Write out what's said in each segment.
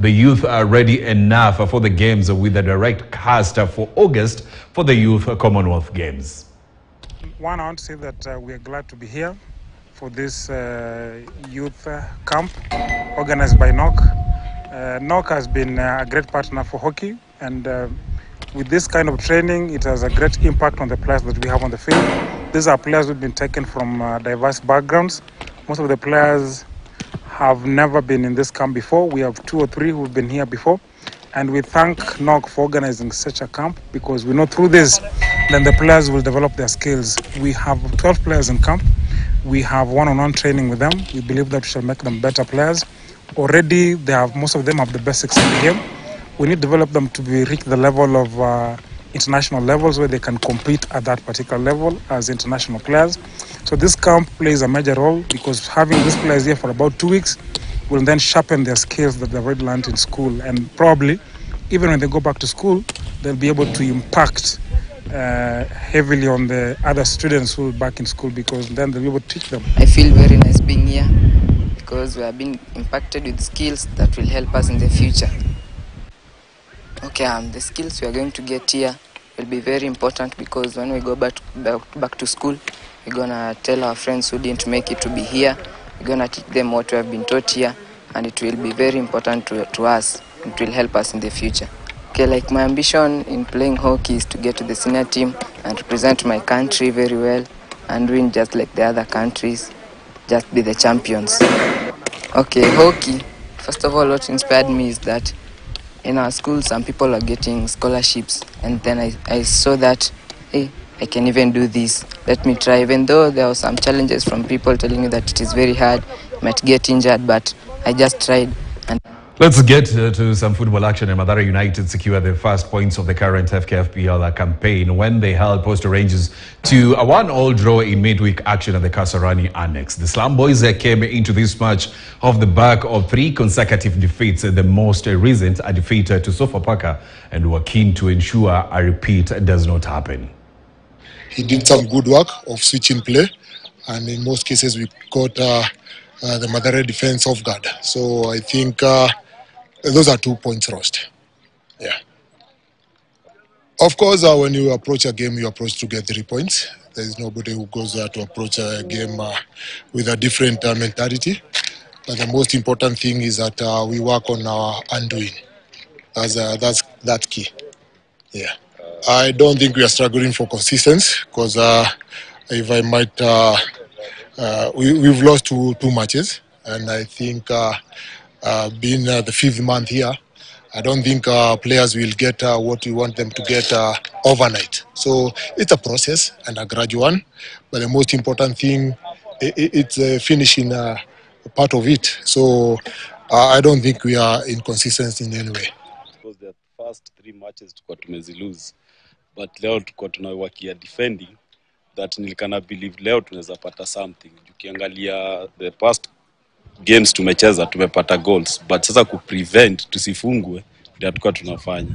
the youth are ready enough for the games with a direct cast for August for the Youth Commonwealth Games. One, I want to say that uh, we are glad to be here for this uh, youth uh, camp organized by NOC. Uh, NOC has been uh, a great partner for hockey, and uh, with this kind of training, it has a great impact on the players that we have on the field. These are players who've been taken from diverse backgrounds. Most of the players have never been in this camp before. We have two or three who've been here before. And we thank NOC for organizing such a camp because we know through this, then the players will develop their skills. We have 12 players in camp. We have one-on-one training with them. We believe that we shall make them better players. Already, they have most of them have the basics in the game. We need to develop them to be reach the level of uh, international levels where they can compete at that particular level as international players. So this camp plays a major role because having these players here for about two weeks will then sharpen their skills that they've already learned in school and probably even when they go back to school they'll be able to impact uh, heavily on the other students who are back in school because then they'll be able to teach them. I feel very nice being here because we are being impacted with skills that will help us in the future. Okay, um, the skills we are going to get here will be very important because when we go back back, back to school, we're gonna tell our friends who didn't make it to be here. We're gonna teach them what we have been taught here, and it will be very important to, to us. It will help us in the future. Okay, like my ambition in playing hockey is to get to the senior team and represent my country very well and win just like the other countries, just be the champions. Okay, hockey. First of all, what inspired me is that in our school, some people are getting scholarships, and then I, I saw that, hey, I can even do this. Let me try. Even though there were some challenges from people telling me that it is very hard, might get injured, but I just tried. And Let's get uh, to some football action. And Madara United secure the first points of the current FKFPL campaign when they held Poster Rangers to a one-all draw in midweek action at the Kasarani Annex. The Slum Boys uh, came into this match off the back of three consecutive defeats, uh, the most recent a defeat uh, to Sofapaka, and were keen to ensure a repeat does not happen. he did some good work of switching play, and in most cases we got uh, uh, the Madara defense off guard. So I think those are two points lost. Yeah. Of course, uh, when you approach a game, you approach to get three points. There is nobody who goes there to approach a game uh, with a different uh, mentality. But the most important thing is that uh, we work on our undoing. That's uh, that's that key. Yeah. I don't think we are struggling for consistency because uh, if I might, we, we've lost two, two matches, and I think uh, being uh, the fifth month here, I don't think uh, players will get uh, what we want them to get uh, overnight. So it's a process and a gradual one, but the most important thing, i i- it's uh, finishing uh, part of it. So uh, I don't think we are inconsistent in any way. because the first three matches tulikuwa tumezilose but leo tulikuwa tunawakia defending that nilikana believe leo tunaweza pata something ukiangalia the past games tumecheza tumepata goals. But sasa kuprevent tusifungwe ndio hatukuwa tunafanya.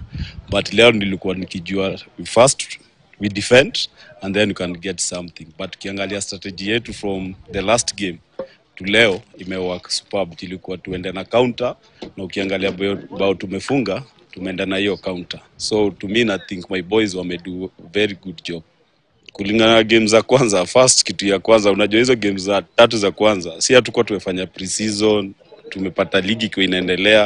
But leo nilikuwa nikijua first we defend and then you can get something. But ukiangalia strategy yetu from the last game to leo imework superb. Ilikuwa tuende na counter na ukiangalia bao- bao tumefunga tumeenda na hiyo counter. So to me I think my boys wamedo very good job kulingana na game za kwanza first kitu ya kwanza unajua hizo game za tatu za kwanza si hatukuwa tumefanya pre-season tumepata ligi ikiwa inaendelea.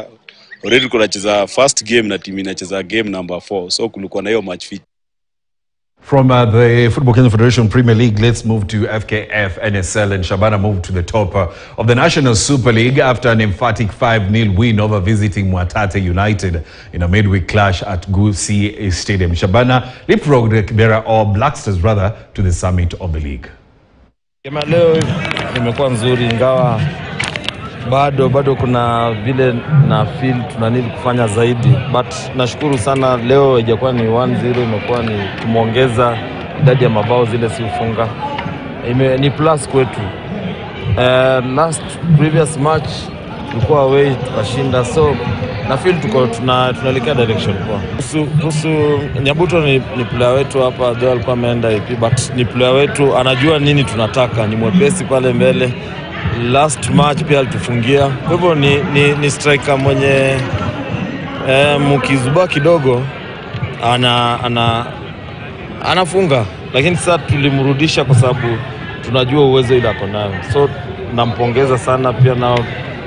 Already tulikuwa tunacheza first game na timu inacheza game number 4 so kulikuwa na hiyo match fit From uh, the Football Kenya Federation Premier League, let's move to FKF, NSL, and Shabana moved to the top uh, of the National Super League after an emphatic 5 0 win over visiting Mwatate United in a midweek clash at Gusii Stadium. Shabana leapfrogged Kibera or Black Stars rather to the summit of the league. Bado bado kuna vile na feel tuna need kufanya zaidi, but nashukuru sana leo ijakuwa ni 1-0, imekuwa ni tumeongeza idadi ya mabao zile siufunga, ni plus kwetu. Uh, last previous match tulikuwa away tukashinda, so na feel tuko tuna tunaelekea direction poa. Kuhusu Nyabuto ni, ni player wetu hapa, though alikuwa ameenda IP, but ni player wetu, anajua nini tunataka, ni mwepesi pale mbele. Last match pia alitufungia, kwa hivyo ni, ni, ni striker mwenye eh, mkizubaa kidogo ana, ana, anafunga, lakini sasa tulimrudisha kwa sababu tunajua uwezo ile ako nayo, so nampongeza sana pia nao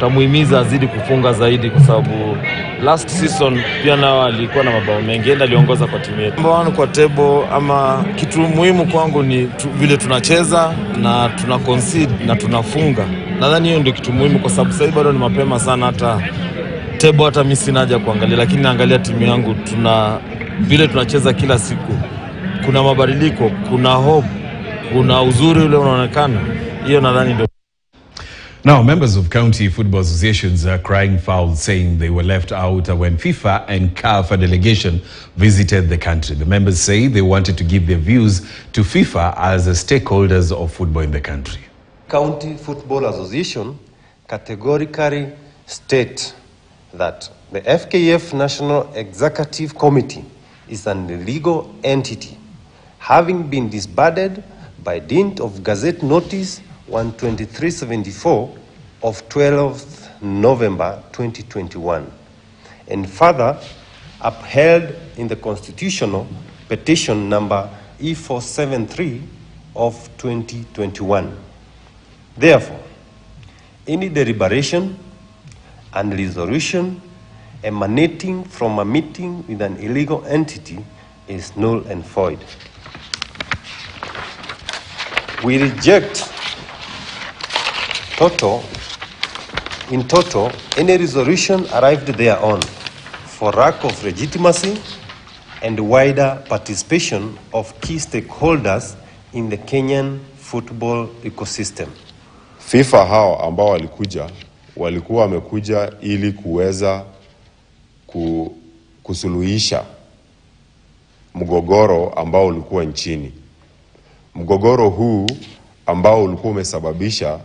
tamuhimiza azidi kufunga zaidi, kwa sababu last season pia nao alikuwa na mabao mengi, enda aliongoza kwa timu yetu. Number kwa table, ama kitu muhimu kwangu ni tu, vile tunacheza na tuna concede na tunafunga. Nadhani hiyo ndio kitu muhimu, kwa sababu sasa bado ni mapema sana hata tebo hata mi sina haja kuangalia, lakini naangalia timu yangu, tuna vile tunacheza kila siku, kuna mabadiliko, kuna hope, kuna uzuri ule unaonekana. Hiyo nadhani ndio Now, members of county football associations are crying foul, saying they were left out when FIFA and CAF delegation visited the country. The members say they wanted to give their views to FIFA as stakeholders of football in the country. County Football Association categorically state that the FKF National Executive Committee is an illegal entity, having been disbanded by dint of Gazette Notice 12374 of 12th November 2021, and further upheld in the constitutional petition number E473 of 2021. Therefore, any deliberation and resolution emanating from a meeting with an illegal entity is null and void. We reject total, in total, any resolution arrived thereon for lack of legitimacy and wider participation of key stakeholders in the Kenyan football ecosystem. FIFA hao ambao walikuja walikuwa wamekuja ili kuweza ku, kusuluhisha mgogoro ambao ulikuwa nchini. Mgogoro huu ambao ulikuwa umesababisha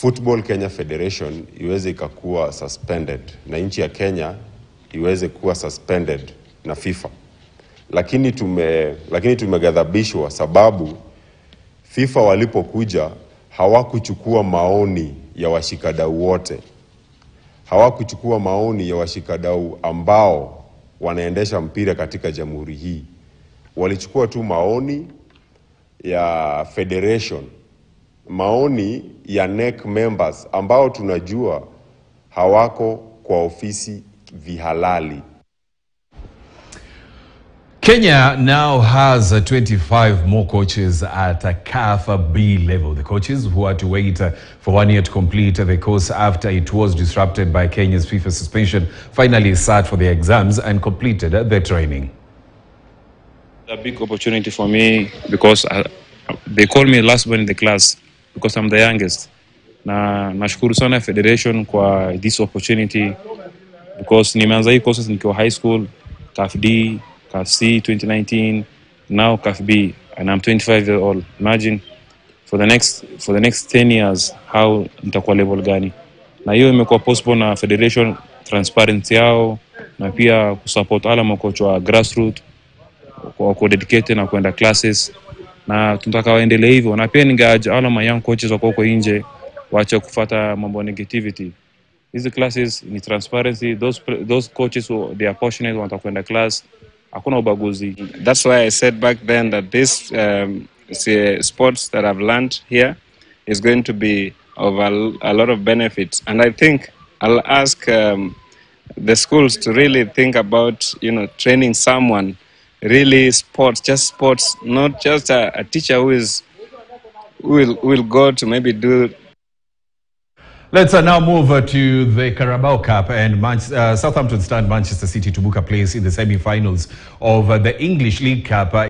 Football Kenya Federation iweze ikakuwa suspended na nchi ya Kenya iweze kuwa suspended na FIFA, lakini tume lakini tumeghadhabishwa sababu FIFA walipokuja hawakuchukua maoni ya washikadau wote, hawakuchukua maoni ya washikadau ambao wanaendesha mpira katika jamhuri hii. Walichukua tu maoni ya federation, maoni ya NEC members ambao tunajua hawako kwa ofisi vihalali. Kenya now has uh, 25 more coaches at a CAF B level. The coaches who had to wait uh, for one year to complete the course after it was disrupted by Kenya's FIFA suspension finally sat for the exams and completed the their training. a big opportunity for me because I, they called me last one in the class because I'm the youngest. Na nashukuru sana federation kwa this opportunity because nimeanza hii courses nikiwa high school, CAF D, CAF C 2019, now CAF B and I'm 25 years old. Imagine for the next for the next 10 years how nitakuwa level gani. Na hiyo imekuwa possible na federation transparency yao na pia kusupport wale makocha wa grassroots kwa kudedicate na kuenda classes na tunataka waendelee hivyo, na pia ningeaja wale ma young coaches wako huko nje waache kufuata mambo negativity. Hizi classes ni transparency, those those coaches who they are passionate wanataka kwenda class, hakuna ubaguzi. That's why I said back then that this um, sports that I've learned here is going to be of a, a lot of benefits, and I think I'll ask um, the schools to really think about you know training someone really sports, just sports, not just a, a teacher who is will will go to maybe do Let's uh, now move uh, to the Carabao Cup and Manch- uh, Southampton stand Manchester City to book a place in the semi-finals of uh, the English League Cup.